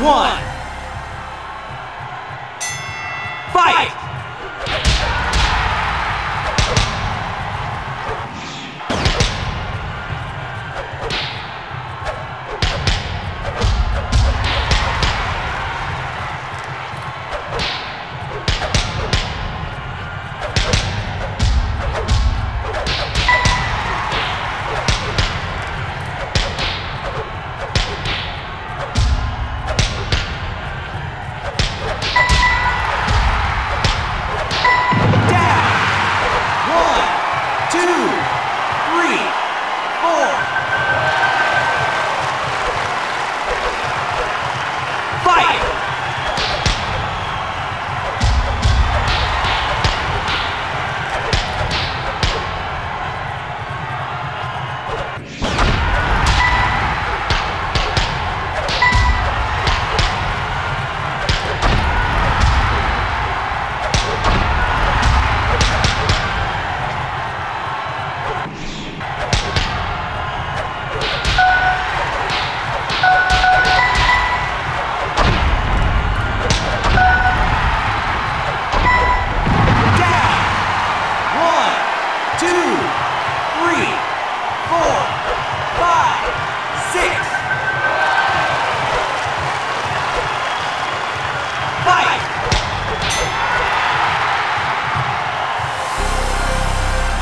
One. Fight!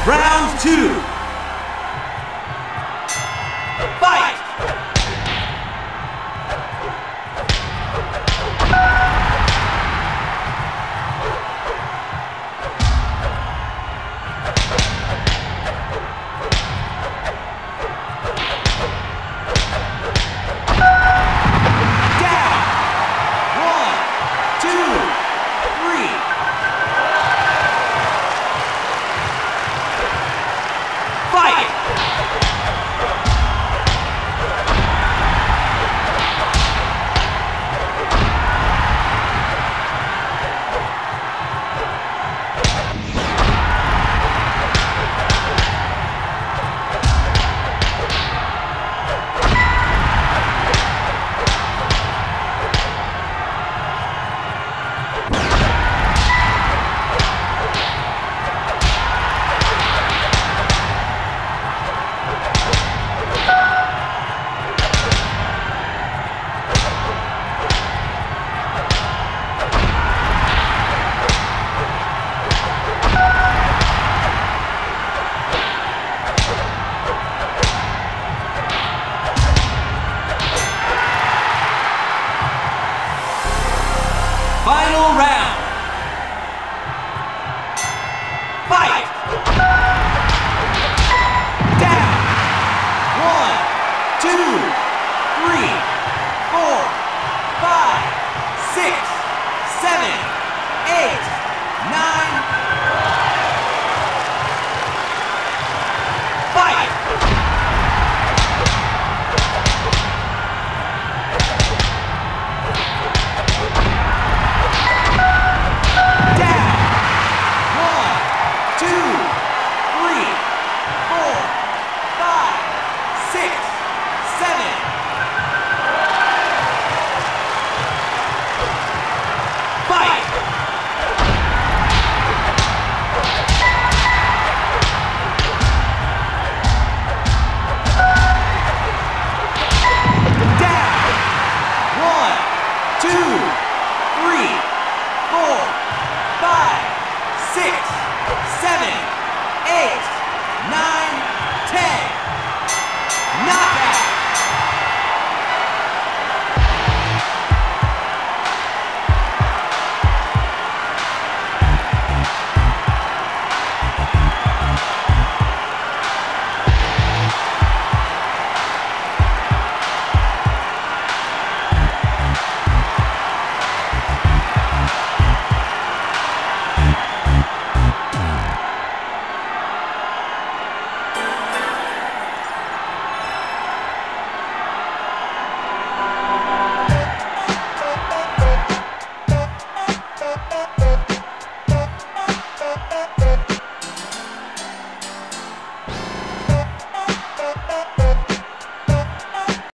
Round two. Final round.